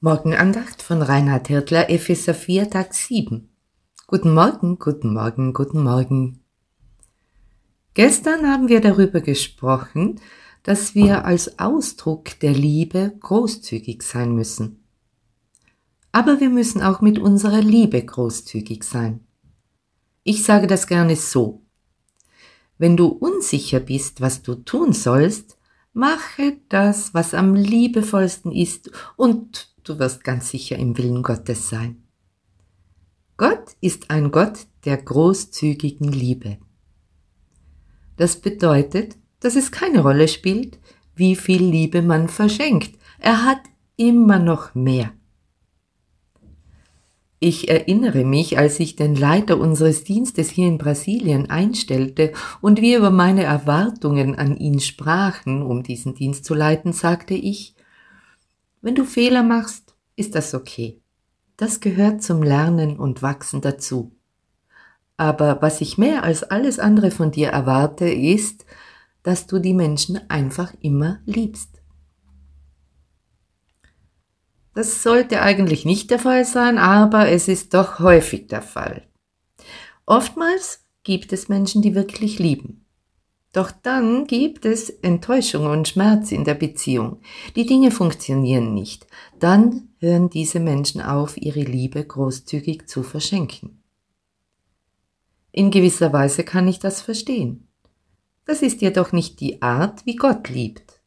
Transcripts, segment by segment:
Morgenandacht von Reinhard Hirtler, Epheser 4, Tag 7. Guten Morgen, guten Morgen, guten Morgen. Gestern haben wir darüber gesprochen, dass wir als Ausdruck der Liebe großzügig sein müssen. Aber wir müssen auch mit unserer Liebe großzügig sein. Ich sage das gerne so. Wenn du unsicher bist, was du tun sollst, mache das, was am liebevollsten ist und du wirst ganz sicher im Willen Gottes sein. Gott ist ein Gott der großzügigen Liebe. Das bedeutet, dass es keine Rolle spielt, wie viel Liebe man verschenkt. Er hat immer noch mehr. Ich erinnere mich, als ich den Leiter unseres Dienstes hier in Brasilien einstellte und wir über meine Erwartungen an ihn sprachen, um diesen Dienst zu leiten, sagte ich, wenn du Fehler machst, ist das okay. Das gehört zum Lernen und Wachsen dazu. Aber was ich mehr als alles andere von dir erwarte, ist, dass du die Menschen einfach immer liebst. Das sollte eigentlich nicht der Fall sein, aber es ist doch häufig der Fall. Oftmals gibt es Menschen, die wirklich lieben. Doch dann gibt es Enttäuschung und Schmerz in der Beziehung. Die Dinge funktionieren nicht. Dann hören diese Menschen auf, ihre Liebe großzügig zu verschenken. In gewisser Weise kann ich das verstehen. Das ist jedoch nicht die Art, wie Gott liebt.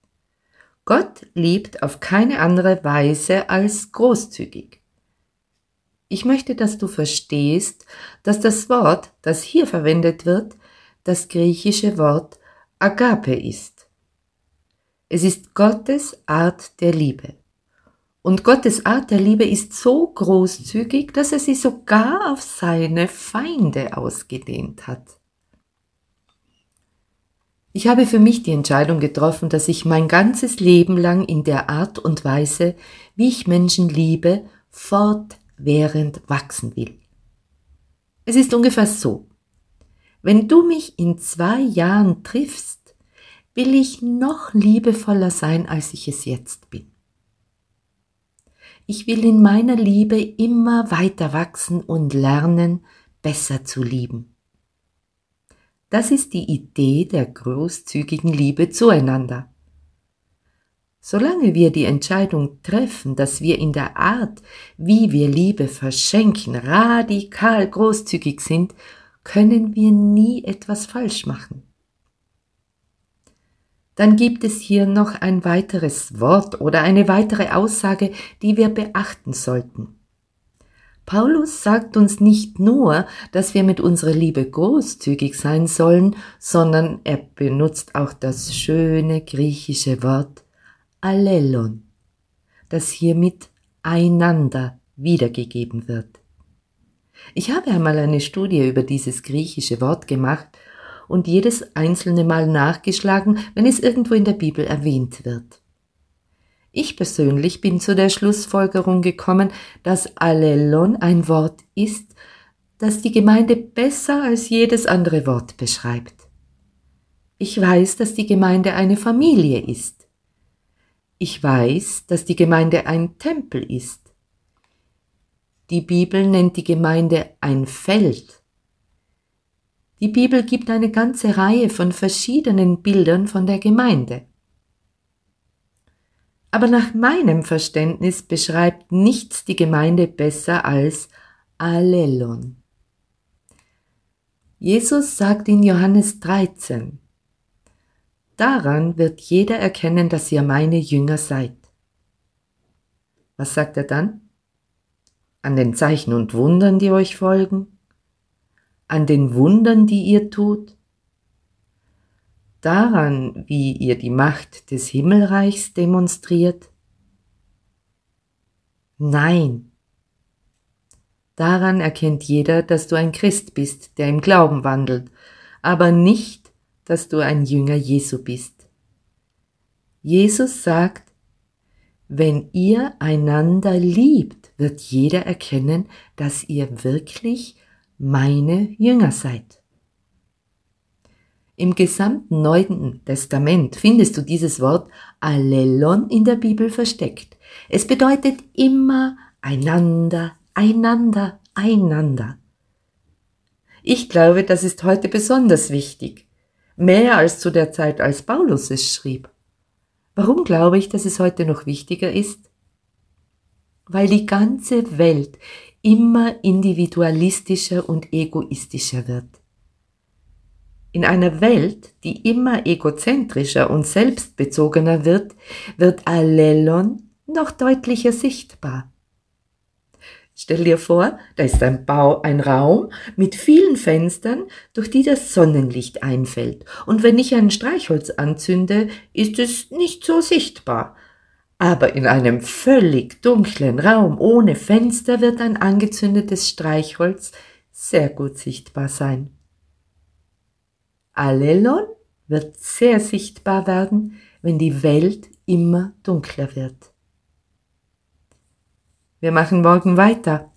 Gott liebt auf keine andere Weise als großzügig. Ich möchte, dass du verstehst, dass das Wort, das hier verwendet wird, das griechische Wort Agape ist. Es ist Gottes Art der Liebe. Und Gottes Art der Liebe ist so großzügig, dass er sie sogar auf seine Feinde ausgedehnt hat. Ich habe für mich die Entscheidung getroffen, dass ich mein ganzes Leben lang in der Art und Weise, wie ich Menschen liebe, fortwährend wachsen will. Es ist ungefähr so. Wenn du mich in zwei Jahren triffst, will ich noch liebevoller sein, als ich es jetzt bin. Ich will in meiner Liebe immer weiter wachsen und lernen, besser zu lieben. Das ist die Idee der großzügigen Liebe zueinander. Solange wir die Entscheidung treffen, dass wir in der Art, wie wir Liebe verschenken, radikal großzügig sind, können wir nie etwas falsch machen. Dann gibt es hier noch ein weiteres Wort oder eine weitere Aussage, die wir beachten sollten. Paulus sagt uns nicht nur, dass wir mit unserer Liebe großzügig sein sollen, sondern er benutzt auch das schöne griechische Wort Allelon, das hier mit einander wiedergegeben wird. Ich habe einmal eine Studie über dieses griechische Wort gemacht und jedes einzelne Mal nachgeschlagen, wenn es irgendwo in der Bibel erwähnt wird. Ich persönlich bin zu der Schlussfolgerung gekommen, dass Allelon ein Wort ist, das die Gemeinde besser als jedes andere Wort beschreibt. Ich weiß, dass die Gemeinde eine Familie ist. Ich weiß, dass die Gemeinde ein Tempel ist. Die Bibel nennt die Gemeinde ein Feld. Die Bibel gibt eine ganze Reihe von verschiedenen Bildern von der Gemeinde. Aber nach meinem Verständnis beschreibt nichts die Gemeinde besser als Allelon. Jesus sagt in Johannes 13, Daran wird jeder erkennen, dass ihr meine Jünger seid. Was sagt er dann? An den Zeichen und Wundern, die euch folgen, an den Wundern, die ihr tut, daran, wie ihr die Macht des Himmelreichs demonstriert? Nein. Daran erkennt jeder, dass du ein Christ bist, der im Glauben wandelt, aber nicht, dass du ein Jünger Jesu bist. Jesus sagt, wenn ihr einander liebt, wird jeder erkennen, dass ihr wirklich meine Jünger seid. Im gesamten Neuen Testament findest du dieses Wort Allelon in der Bibel versteckt. Es bedeutet immer einander, einander, einander. Ich glaube, das ist heute besonders wichtig, mehr als zu der Zeit, als Paulus es schrieb. Warum glaube ich, dass es heute noch wichtiger ist? Weil die ganze Welt immer individualistischer und egoistischer wird. In einer Welt, die immer egozentrischer und selbstbezogener wird, wird Allelon noch deutlicher sichtbar. Stell dir vor, da ist ein Bau, ein Raum mit vielen Fenstern, durch die das Sonnenlicht einfällt. Und wenn ich ein Streichholz anzünde, ist es nicht so sichtbar. Aber in einem völlig dunklen Raum ohne Fenster wird ein angezündetes Streichholz sehr gut sichtbar sein. Allelon wird sehr sichtbar werden, wenn die Welt immer dunkler wird. Wir machen morgen weiter.